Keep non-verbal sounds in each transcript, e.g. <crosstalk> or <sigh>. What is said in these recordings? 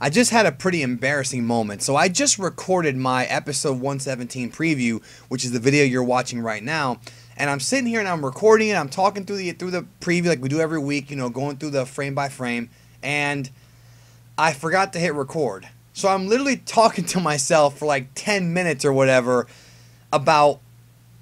I just had a pretty embarrassing moment. So I just recorded my episode 117 preview, which is the video you're watching right now. And I'm sitting here and I'm recording it. I'm talking through the through the preview like we do every week, you know, going through the frame by frame. And I forgot to hit record. So I'm literally <laughs> talking to myself for like 10 minutes or whatever about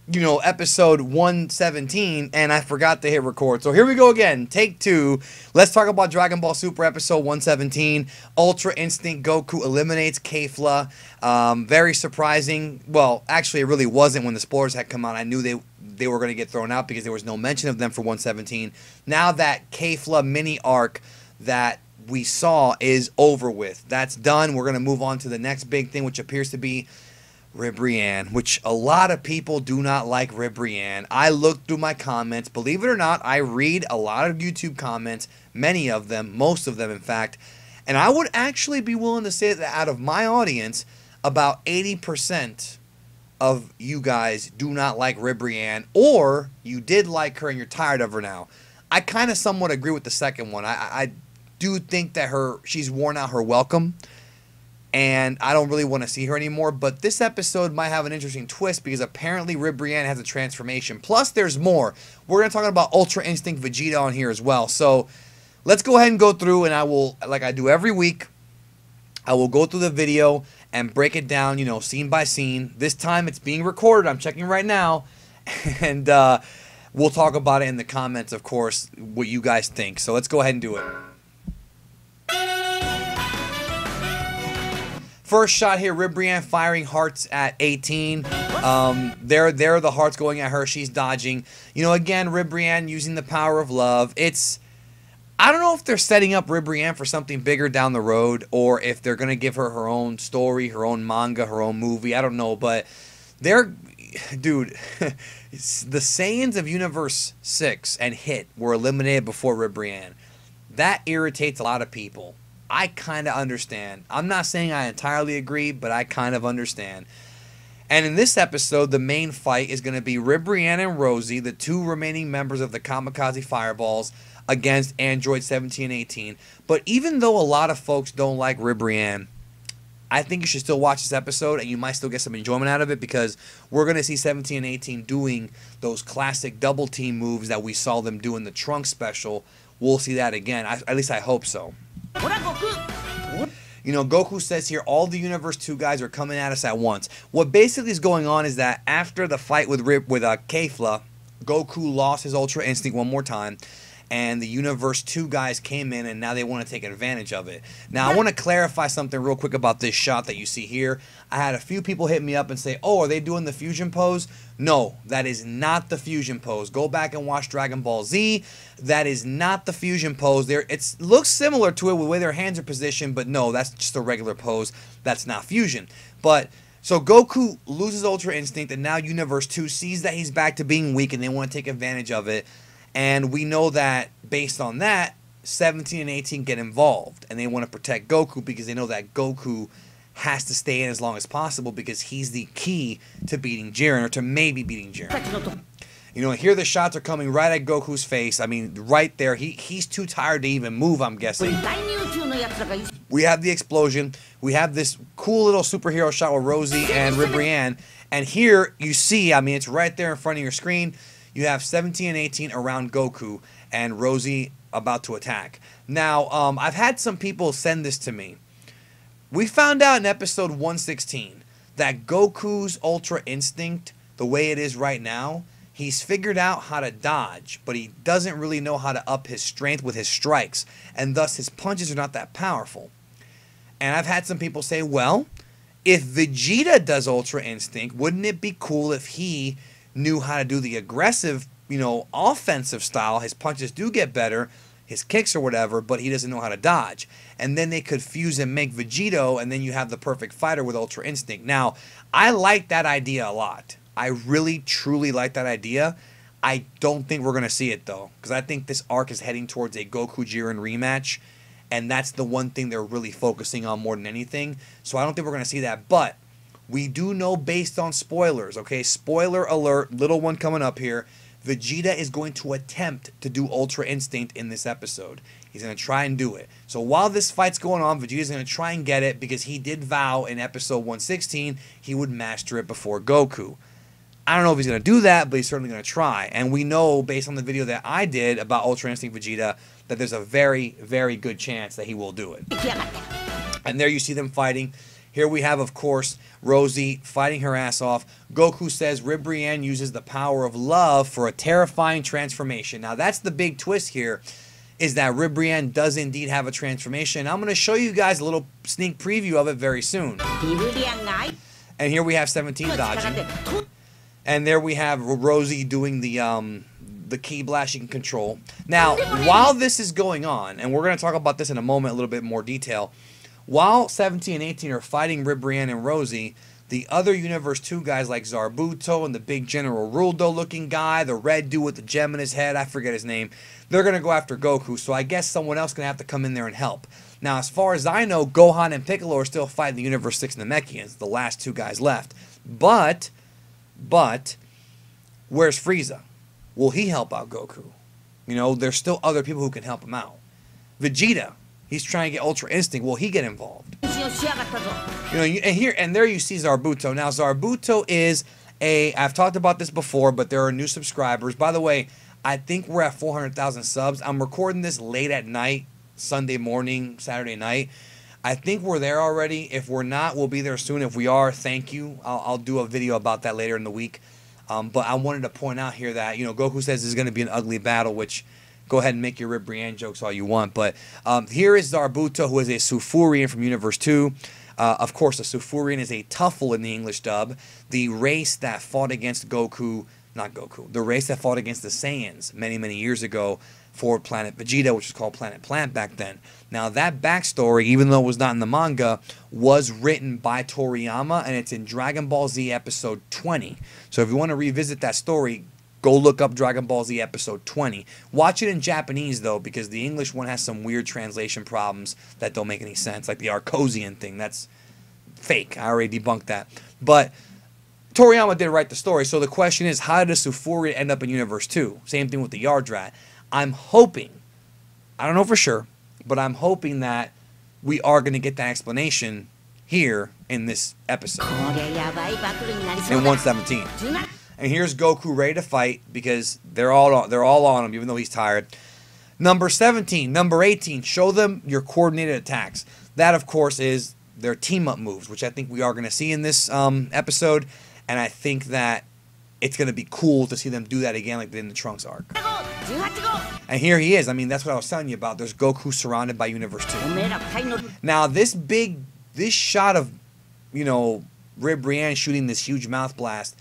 you know, episode 117, and I forgot to hit record. So here we go again. Take two. Let's talk about Dragon Ball Super episode 117. Ultra Instinct Goku eliminates Kefla. Um, very surprising. Well, actually, it really wasn't when the spoilers had come out. I knew they they were going to get thrown out because there was no mention of them for 117. Now that Kefla mini arc that we saw is over with. That's done. We're going to move on to the next big thing, which appears to be Ribrianne, which a lot of people do not like Ribrianne. I looked through my comments. Believe it or not, I read a lot of YouTube comments, many of them, most of them, in fact. And I would actually be willing to say that out of my audience, about 80% of you guys do not like Ribrianne, or you did like her and you're tired of her now. I kind of somewhat agree with the second one. I, I do think that her she's worn out her welcome and I don't really want to see her anymore. But this episode might have an interesting twist because apparently Ribrianne has a transformation. Plus, there's more. We're going to talk about Ultra Instinct Vegeta on here as well. So let's go ahead and go through, and I will, like I do every week, I will go through the video and break it down, you know, scene by scene. This time it's being recorded. I'm checking right now. <laughs> And uh, we'll talk about it in the comments, of course, what you guys think. So let's go ahead and do it. First shot here, Ribrianne firing hearts at 18. Um, there, there are the hearts going at her. She's dodging. You know, again, Ribrianne using the power of love. It's, I don't know if they're setting up Ribrianne for something bigger down the road, or if they're gonna give her her own story, her own manga, her own movie. I don't know, but they're, dude, <laughs> the Saiyans of Universe Six and Hit were eliminated before Ribrianne. That irritates a lot of people. I kind of understand. I'm not saying I entirely agree, but I kind of understand. And in this episode, the main fight is going to be Ribrianne and Rozie, the two remaining members of the Kamikaze Fireballs, against Android 17 and 18. But even though a lot of folks don't like Ribrianne, I think you should still watch this episode and you might still get some enjoyment out of it because we're going to see 17 and 18 doing those classic double team moves that we saw them do in the Trunk special. We'll see that again. I, at least I hope so. You know, Goku says here all the Universe 2 guys are coming at us at once. What basically is going on is that after the fight with Rip with uh, Kefla, Goku lost his Ultra Instinct one more time and the Universe 2 guys came in and now they want to take advantage of it. Now, I want to clarify something real quick about this shot that you see here. I had a few people hit me up and say, oh, are they doing the fusion pose? No, that is not the fusion pose. Go back and watch Dragon Ball Z. That is not the fusion pose. There, it looks similar to it with the way their hands are positioned, but no, that's just a regular pose. That's not fusion. But so Goku loses Ultra Instinct, and now Universe 2 sees that he's back to being weak, and they want to take advantage of it. And we know that based on that, 17 and 18 get involved and they want to protect Goku because they know that Goku has to stay in as long as possible because he's the key to beating Jiren or to maybe beating Jiren. You know, here the shots are coming right at Goku's face. I mean, right there. He he's too tired to even move, I'm guessing. We have the explosion. We have this cool little superhero shot with Rozie and Ribrianne. And here you see, I mean, it's right there in front of your screen. You have 17 and 18 around Goku and Rozie about to attack. Now, um, I've had some people send this to me. We found out in episode 116 that Goku's Ultra Instinct, the way it is right now, he's figured out how to dodge, but he doesn't really know how to up his strength with his strikes, and thus his punches are not that powerful. And I've had some people say, well, if Vegeta does Ultra Instinct, wouldn't it be cool if he knew how to do the aggressive, you know, offensive style. His punches do get better, his kicks or whatever, but he doesn't know how to dodge. And then they could fuse and make Vegito, and then you have the perfect fighter with Ultra Instinct. Now, I like that idea a lot. I really, truly like that idea. I don't think we're going to see it, though, because I think this arc is heading towards a Goku Jiren rematch, and that's the one thing they're really focusing on more than anything. So I don't think we're going to see that. But we do know based on spoilers, okay? Spoiler alert, little one coming up here. Vegeta is going to attempt to do Ultra Instinct in this episode. He's going to try and do it. So while this fight's going on, Vegeta's going to try and get it because he did vow in episode 116 he would master it before Goku. I don't know if he's going to do that, but he's certainly going to try. And we know, based on the video that I did about Ultra Instinct Vegeta, that there's a very, very good chance that he will do it. And there you see them fighting. Here we have, of course, Rozie fighting her ass off. Goku says Ribrianne uses the power of love for a terrifying transformation. Now, that's the big twist here, is that Ribrianne does indeed have a transformation. I'm going to show you guys a little sneak preview of it very soon. And here we have 17 dodging. And there we have Rozie doing the um, the ki blast she can control. Now, while this is going on, and we're going to talk about this in a moment, a little bit more detail. While 17 and 18 are fighting Ribrianne and Rozie, the other Universe 2 guys like Zarbuto and the big General Rilldo looking guy, the red dude with the gem in his head, I forget his name, they're going to go after Goku. So I guess someone else going to have to come in there and help. Now, as far as I know, Gohan and Piccolo are still fighting the Universe 6 Namekians, the last two guys left. But, but, where's Frieza? Will he help out Goku? You know, there's still other people who can help him out. Vegeta, He's trying to get Ultra Instinct. Will he get involved? You know, and here and there you see Zarbuto. Now Zarbuto is a. I've talked about this before, but there are new subscribers. By the way, I think we're at 400,000 subs. I'm recording this late at night, Sunday morning, Saturday night. I think we're there already. If we're not, we'll be there soon. If we are, thank you. I'll, I'll do a video about that later in the week. Um, but I wanted to point out here that you know Goku says this is going to be an ugly battle, which go ahead and make your Ribrianne jokes all you want. But um, here is Zarbuto, who is a Sufurian from Universe 2. Uh, of course, a Sufurian is a Tuffle in the English dub, the race that fought against Goku, not Goku, the race that fought against the Saiyans many, many years ago for Planet Vegeta, which was called Planet Plant back then. Now, that backstory, even though it was not in the manga, was written by Toriyama, and it's in Dragon Ball Z episode 20. So if you want to revisit that story, Go look up Dragon Ball Z episode 20. Watch it in Japanese though, because the English one has some weird translation problems that don't make any sense, like the Arcosian thing. That's fake. I already debunked that. But Toriyama did write the story, so the question is, how does Sufuria end up in Universe 2? Same thing with the Yardrat. I'm hoping, I don't know for sure, but I'm hoping that we are going to get that explanation here in this episode. In 117. And here's Goku ready to fight because they're all they're all on him, even though he's tired. Number 17, number 18, show them your coordinated attacks. That, of course, is their team up moves, which I think we are going to see in this um, episode. And I think that it's going to be cool to see them do that again, like in the Trunks arc. And here he is. I mean, that's what I was telling you about. There's Goku surrounded by Universe 2. Now, this big, this shot of, you know, Ribrianne shooting this huge mouth blast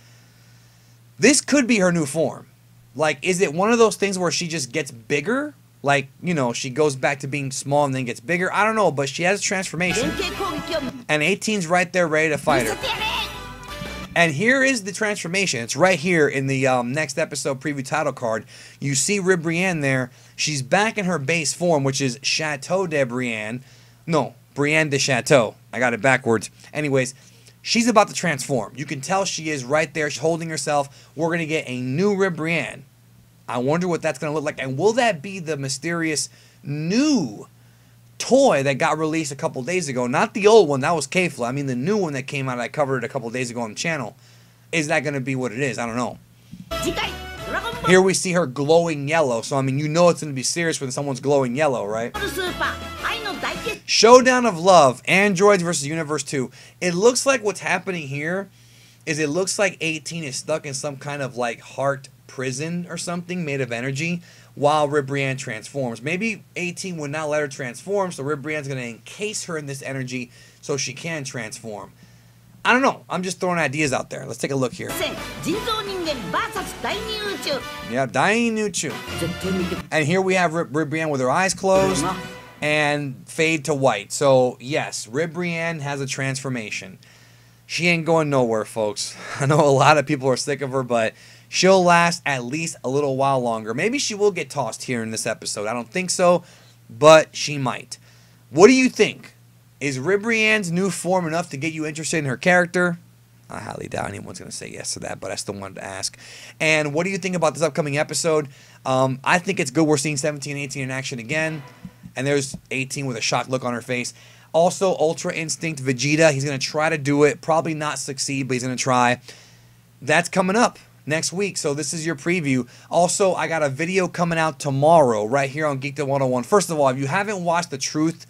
this could be her new form. Like, is it one of those things where she just gets bigger? Like, you know, she goes back to being small and then gets bigger? I don't know, but she has a transformation. And 18's right there ready to fight her. And here is the transformation. It's right here in the um, next episode preview title card. You see Ribrianne there. She's back in her base form, which is Chateau de Brienne. No, Brienne de Chateau. I got it backwards. Anyways, She's about to transform. You can tell she is right there. She's holding herself. We're going to get a new Ribrianne. I wonder what that's going to look like. And will that be the mysterious new toy that got released a couple days ago? Not the old one. That was Kefla. I mean, the new one that came out. I covered it a couple days ago on the channel. Is that going to be what it is? I don't know. Here we see her glowing yellow. So, I mean, you know it's going to be serious when someone's glowing yellow, right? Showdown of Love, Androids versus Universe 2. It looks like what's happening here is it looks like 18 is stuck in some kind of like heart prison or something made of energy while Ribrianne transforms. Maybe 18 would not let her transform, so Ribrianne's going to encase her in this energy so she can transform. I don't know. I'm just throwing ideas out there. Let's take a look here. Yeah, Dainuchu. And here we have Ribrianne with her eyes closed and fade to white. So, yes, Ribrianne has a transformation. She ain't going nowhere, folks. <laughs> I know a lot of people are sick of her, but she'll last at least a little while longer. Maybe she will get tossed here in this episode. I don't think so, but she might. What do you think? Is Ribrianne's new form enough to get you interested in her character? I highly doubt anyone's going to say yes to that, but I still wanted to ask. And what do you think about this upcoming episode? Um, I think it's good we're seeing 17 18 in action again. And there's 18 with a shocked look on her face. Also, Ultra Instinct Vegeta. He's going to try to do it. Probably not succeed, but he's going to try. That's coming up next week. So this is your preview. Also, I got a video coming out tomorrow right here on Geekdom 101. First of all, if you haven't watched the truth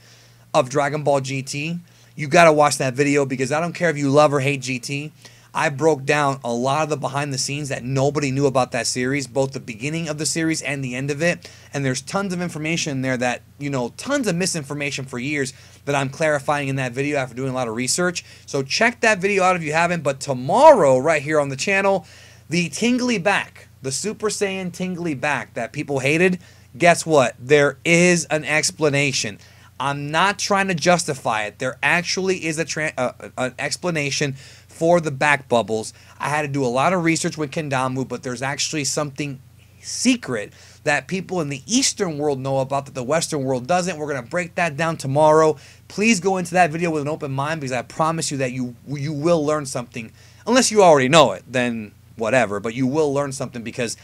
of Dragon Ball GT, you got to watch that video because I don't care if you love or hate GT. I broke down a lot of the behind the scenes that nobody knew about that series, both the beginning of the series and the end of it. And there's tons of information there that, you know, tons of misinformation for years that I'm clarifying in that video after doing a lot of research. So check that video out if you haven't. But tomorrow, right here on the channel, the tingly back, the Super Saiyan tingly back that people hated, guess what? There is an explanation. I'm not trying to justify it. There actually is a tra- uh, an explanation for the back bubbles. I had to do a lot of research with Kendamu, but there's actually something secret that people in the Eastern world know about that the Western world doesn't. We're gonna break that down tomorrow. Please go into that video with an open mind because I promise you that you you will learn something. Unless you already know it, then whatever. But you will learn something because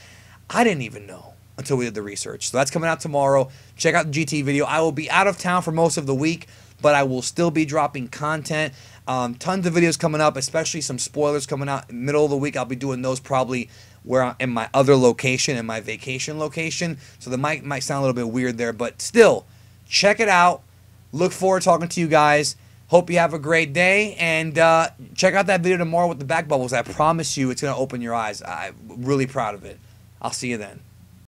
I didn't even know until we did the research. So that's coming out tomorrow. Check out the GT video. I will be out of town for most of the week, but I will still be dropping content. Um, tons of videos coming up, especially some spoilers coming out middle of the week. I'll be doing those probably where I'm in my other location, in my vacation location. So the mic might sound a little bit weird there, but still, check it out. Look forward to talking to you guys. Hope you have a great day and uh, check out that video tomorrow with the back bubbles. I promise you, it's gonna open your eyes. I'm really proud of it. I'll see you then.